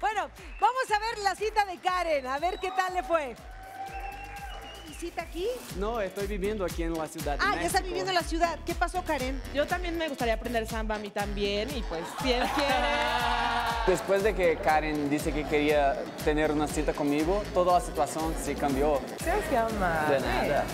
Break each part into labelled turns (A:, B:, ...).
A: Bueno, vamos a ver la cita de Karen, a ver qué tal le fue. ¿Visita aquí?
B: No, estoy viviendo aquí en la ciudad de
A: Ah, ya
B: México.
A: está viviendo en la ciudad. ¿Qué pasó, Karen?
C: Yo también me gustaría aprender samba a mí también y pues si él quiere...
B: Después de que Karen dice que quería tener una cita conmigo, toda la situación se cambió.
C: ¿Sabes qué onda?
B: De nada.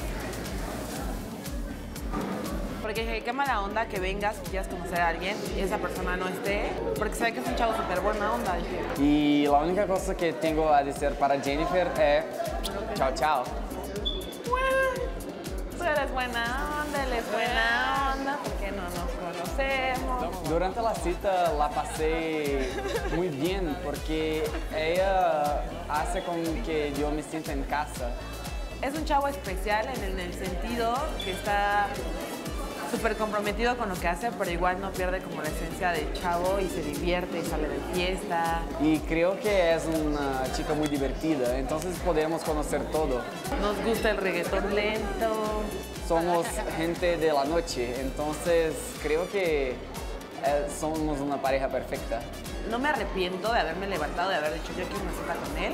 C: Porque qué mala onda que vengas y quieras conocer a alguien y esa persona no esté, porque sabe que es un chavo súper buena onda. Dije,
B: Y la única cosa que tengo a decir para Jennifer es chao, chao.
C: tú eres buena onda, él es buena onda, porque no nos conocemos.
B: Durante la cita la pasé muy bien porque ella hace con que yo me sienta en casa.
C: Es un chavo especial en el sentido que está súper comprometido con lo que hace, pero igual no pierde como la esencia de chavo y se divierte y sale de fiesta.
B: Y creo que es una chica muy divertida, entonces podemos conocer todo.
C: Nos gusta el reggaetón lento.
B: Somos gente de la noche, entonces creo que eh, somos una pareja perfecta.
C: No me arrepiento de haberme levantado, de haber dicho yo quiero una cita con él.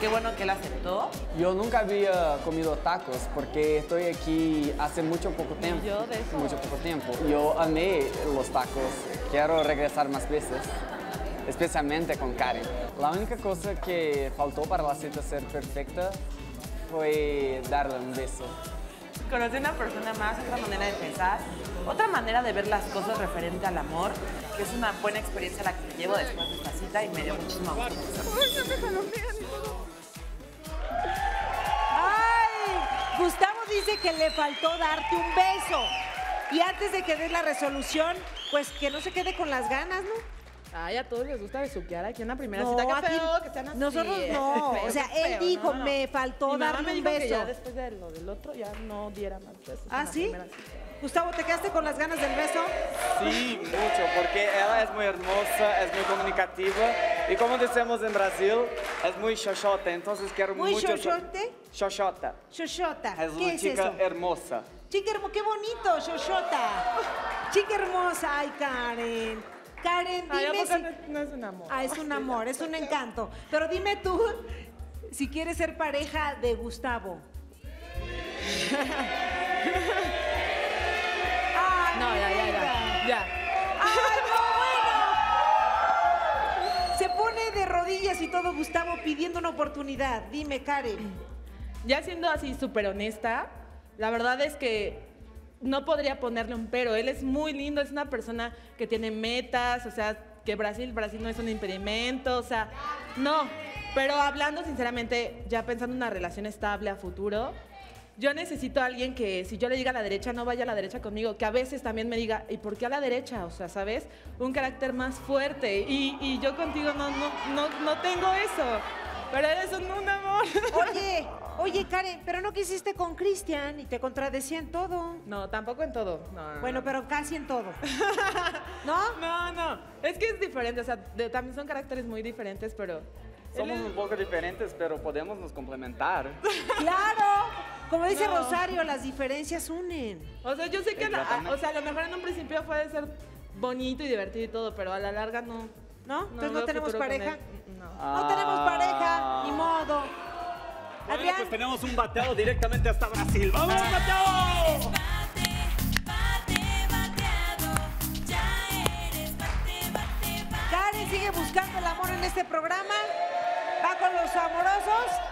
C: Qué bueno que él aceptó.
B: Yo nunca había comido tacos porque estoy aquí hace mucho poco tiempo.
C: yo de eso.
B: Mucho poco tiempo. Yo amé los tacos. Quiero regresar más veces, especialmente con Karen. La única cosa que faltó para la cita ser perfecta fue darle un beso.
C: Conocí a una persona más, otra manera de pensar, otra manera de ver las cosas referente al amor, que es una buena experiencia la que me llevo después de esta cita y me dio muchísimo gusto.
A: ¡Ay! Gustavo dice que le faltó darte un beso. Y antes de que des la resolución, pues que no se quede con las ganas, ¿no?
C: Ay, a todos les gusta besuquear aquí en la primera
A: No,
C: cita. Qué
A: aquí-
C: feo que sean así.
A: nosotros no.
C: Qué
A: O sea, él dijo, "Me faltó
C: Mi mamá
A: darle
C: me
A: un
C: dijo que
A: beso".
C: ya después de lo del otro ya no diera más besos. en
A: ¿Ah,
C: la
A: sí? Gustavo, ¿te quedaste con las ganas del beso?
D: Sí, mucho, porque ela es muy hermosa, es muy comunicativa y como decimos en Brasil, es muy xoxota, entonces quiero
A: ¿Muy
D: mucho...
A: xoxote?
D: Xoxota.
A: Xoxota.
D: Es
A: ¿Qué
D: una
A: es
D: chica
A: eso?
D: hermosa.
A: Chica hermosa, qué bonito, Xoxota. Chica hermosa, ay, Karen. Karen,
C: Ay, ¿a
A: dime si...
C: no, no es un amor?
A: Ah, es un amor, es un encanto. Pero dime tú si quieres ser pareja de Gustavo. Ay,
C: No, ya, ya, ya. Ya.
A: ¡Ay, no, bueno! Se pone de rodillas y todo Gustavo pidiendo una oportunidad. Dime, Karen.
C: Ya siendo así súper honesta, la verdad es que no podría ponerle un pero. Él es muy lindo, es una persona que tiene metas, o sea, que Brasil, Brasil no es un impedimento, o sea, no. Pero hablando sinceramente, ya pensando en una relación estable a futuro, yo necesito a alguien que si yo le diga a la derecha, no vaya a la derecha conmigo, que a veces también me diga, ¿y por qué a la derecha? O sea, ¿sabes? Un carácter más fuerte. Y, y yo contigo no, no, no, no tengo eso. Pero eres un, un amor.
A: Oye, oye, Karen, pero no quisiste con Cristian y te contradecía en todo.
C: No, tampoco en todo. No, no,
A: Bueno,
C: no.
A: pero casi en todo. ¿No?
C: No, no. Es que es diferente. O sea, de- también son caracteres muy diferentes, pero.
D: Somos
C: es-
D: un poco diferentes, pero podemos nos complementar.
A: Claro. Como dice
C: No.
A: Rosario, las diferencias unen.
C: O sea, yo sé que. la- o sea, a lo mejor en un principio puede ser bonito y divertido y todo, pero a la larga no.
A: ¿No? Entonces no tenemos pareja.
C: No.
A: No tenemos pareja.
E: Bueno,
A: Adrián,
E: pues tenemos un bateo directamente hasta Brasil. ¡Vamos, bateo!
F: Bate, bate, bateado, ya eres bate, bate, bate.
A: Karen sigue buscando el amor en este programa. Va con los amorosos.